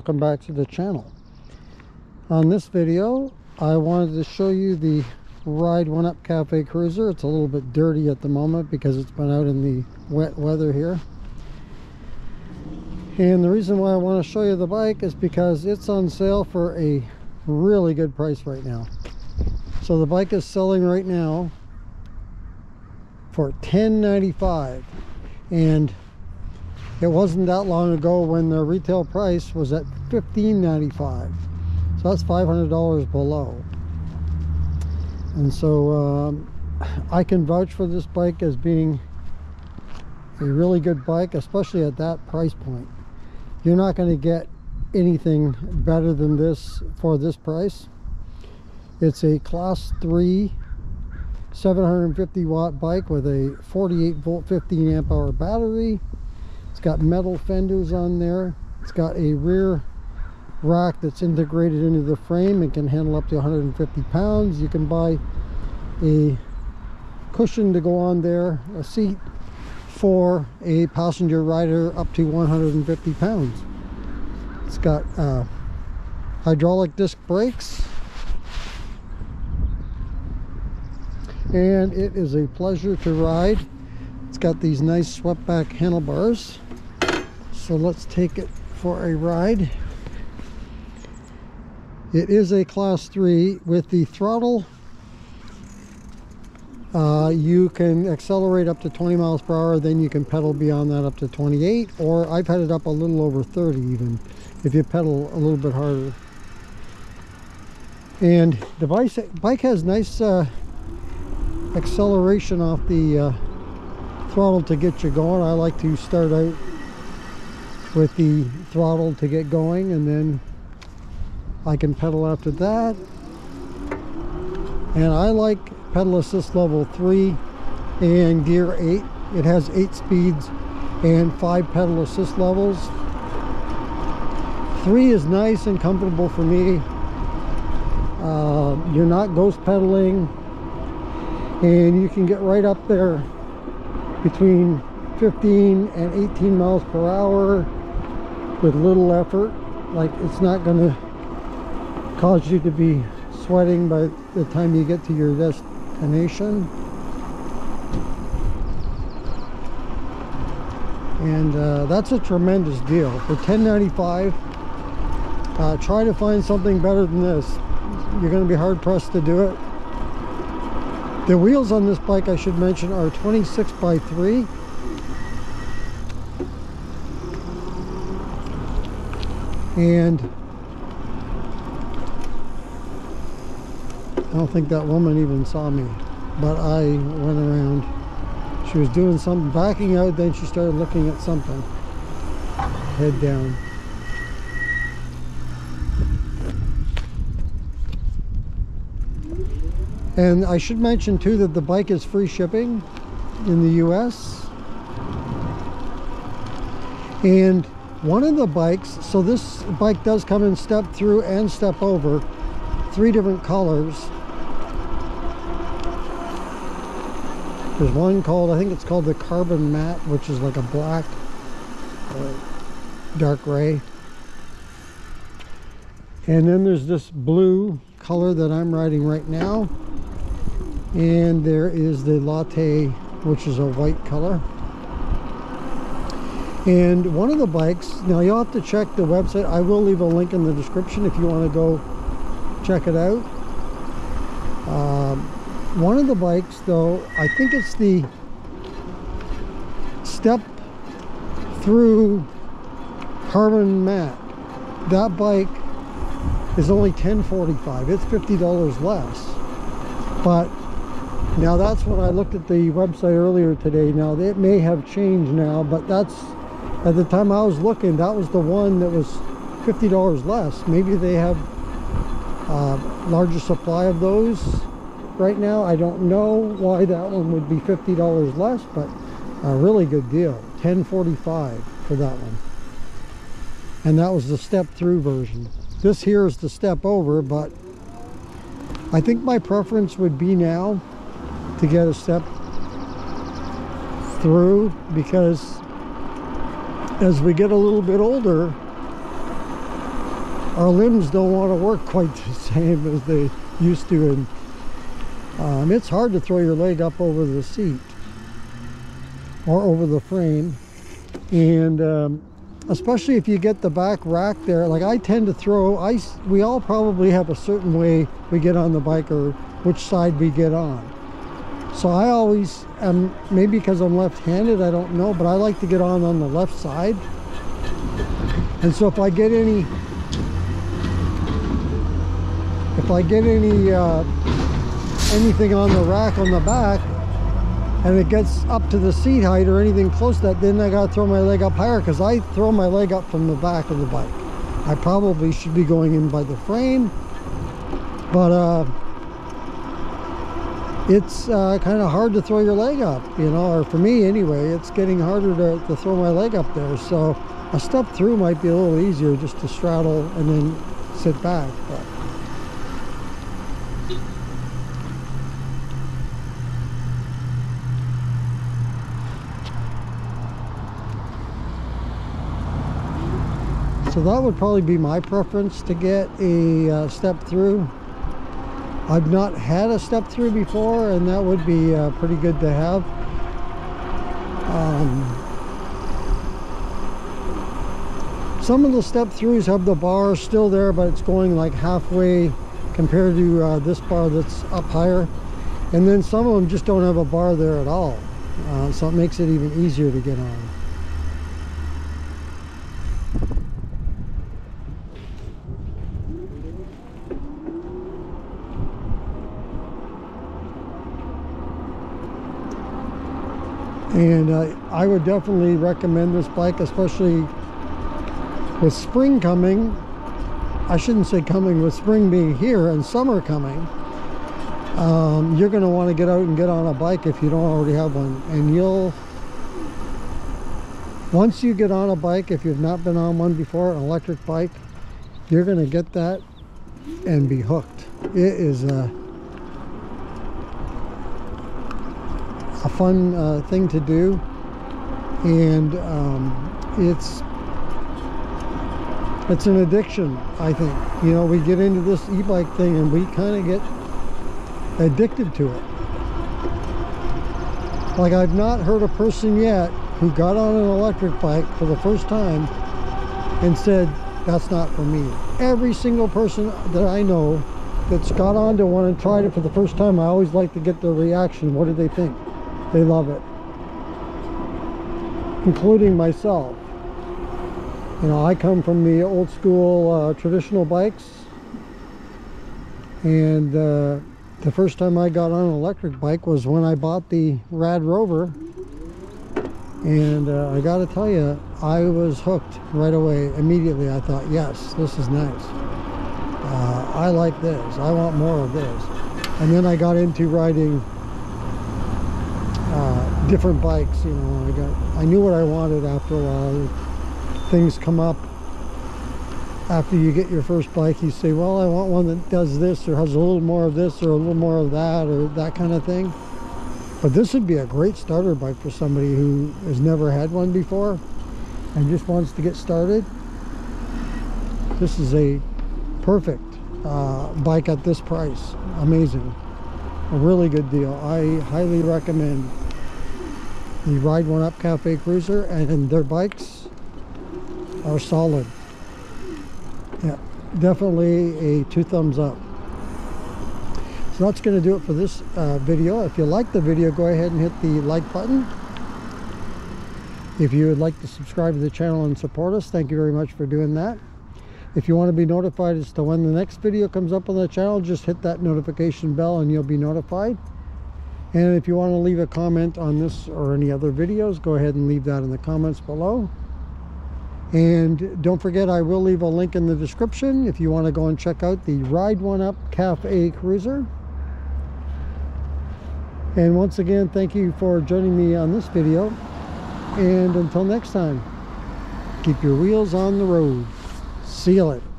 welcome back to the channel. On this video I wanted to show you the Ride1Up Cafe Cruiser. It's a little bit dirty at the moment because it's been out in the wet weather here. And the reason why I want to show you the bike is because it's on sale for a really good price right now. So the bike is selling right now for $10.95 and it wasn't that long ago when the retail price was at $15.95 so that's $500 below. And so um, I can vouch for this bike as being a really good bike especially at that price point. You're not going to get anything better than this for this price. It's a class 3 750 watt bike with a 48 volt 15 amp hour battery it's got metal fenders on there. It's got a rear rack that's integrated into the frame and can handle up to 150 pounds. You can buy a cushion to go on there, a seat for a passenger rider up to 150 pounds. It's got uh, hydraulic disc brakes and it is a pleasure to ride. Got these nice swept back handlebars so let's take it for a ride. It is a class 3 with the throttle. Uh, you can accelerate up to 20 miles per hour, then you can pedal beyond that up to 28, or I've had it up a little over 30 even, if you pedal a little bit harder. And the bike, bike has nice uh, acceleration off the uh, throttle to get you going. I like to start out with the throttle to get going and then I can pedal after that. And I like pedal assist level 3 and gear 8 it has 8 speeds and 5 pedal assist levels. 3 is nice and comfortable for me. Uh, you're not ghost pedaling and you can get right up there between 15 and 18 miles per hour with little effort. Like it's not going to cause you to be sweating by the time you get to your destination. And uh, that's a tremendous deal. For 10.95 uh, try to find something better than this. You're going to be hard pressed to do it the wheels on this bike I should mention are 26 by 3 and I don't think that woman even saw me but I went around. She was doing something backing out then she started looking at something head down and I should mention too that the bike is free shipping in the US and one of the bikes so this bike does come in step through and step over three different colors. There's one called I think it's called the carbon matte which is like a black uh, dark gray. And then there's this blue color that I'm riding right now and there is the latte which is a white color. And one of the bikes now you'll have to check the website. I will leave a link in the description if you want to go check it out. Um, one of the bikes though i think it's the step through carbon matte. That bike is only 1045 it's 50 dollars less. But now that's when i looked at the website earlier today now it may have changed now but that's at the time I was looking, that was the one that was $50 less. Maybe they have a uh, larger supply of those right now. I don't know why that one would be $50 less, but a really good deal. 1045 for that one. And that was the step through version. This here is the step over, but I think my preference would be now to get a step through because as we get a little bit older our limbs don't want to work quite the same as they used to and um, it's hard to throw your leg up over the seat or over the frame. And um, especially if you get the back rack there like I tend to throw I we all probably have a certain way we get on the bike or which side we get on so I always am maybe because I'm left-handed I don't know but I like to get on on the left side. And so if I get any if I get any uh, anything on the rack on the back and it gets up to the seat height or anything close to that then I gotta throw my leg up higher because I throw my leg up from the back of the bike. I probably should be going in by the frame but uh, it's uh, kind of hard to throw your leg up you know or for me anyway it's getting harder to, to throw my leg up there so a step through might be a little easier just to straddle and then sit back but So that would probably be my preference to get a uh, step through. I've not had a step through before and that would be uh, pretty good to have. Um, some of the step throughs have the bar still there but it's going like halfway compared to uh, this bar that's up higher. And then some of them just don't have a bar there at all. Uh, so it makes it even easier to get on. And uh, I would definitely recommend this bike especially with spring coming. I shouldn't say coming with spring being here and summer coming um, you're going to want to get out and get on a bike if you don't already have one. And you'll once you get on a bike if you've not been on one before an electric bike you're going to get that and be hooked. It is a a fun uh, thing to do. And um, it's it's an addiction I think. You know we get into this e-bike thing and we kind of get addicted to it. Like I've not heard a person yet who got on an electric bike for the first time and said that's not for me. Every single person that I know that's got onto one and tried it for the first time I always like to get their reaction. What do they think they love it. Including myself. You know, I come from the old school uh, traditional bikes. And uh, the first time I got on an electric bike was when I bought the RadRover. And uh, I got to tell you, I was hooked right away. Immediately, I thought, yes, this is nice. Uh, I like this. I want more of this. And then I got into riding different bikes you know I got I knew what I wanted after a while. Things come up. After you get your first bike you say well I want one that does this or has a little more of this or a little more of that or that kind of thing. But this would be a great starter bike for somebody who has never had one before and just wants to get started. This is a perfect uh, bike at this price. Amazing. A really good deal. I highly recommend the Ride1Up Cafe Cruiser and their bikes are solid. Yeah, definitely a two thumbs up. So that's going to do it for this uh, video. If you like the video, go ahead and hit the like button. If you would like to subscribe to the channel and support us, thank you very much for doing that. If you want to be notified as to when the next video comes up on the channel, just hit that notification bell and you'll be notified. And if you want to leave a comment on this or any other videos, go ahead and leave that in the comments below. And don't forget, I will leave a link in the description if you want to go and check out the Ride1Up Cafe Cruiser. And once again, thank you for joining me on this video. And until next time, keep your wheels on the road seal it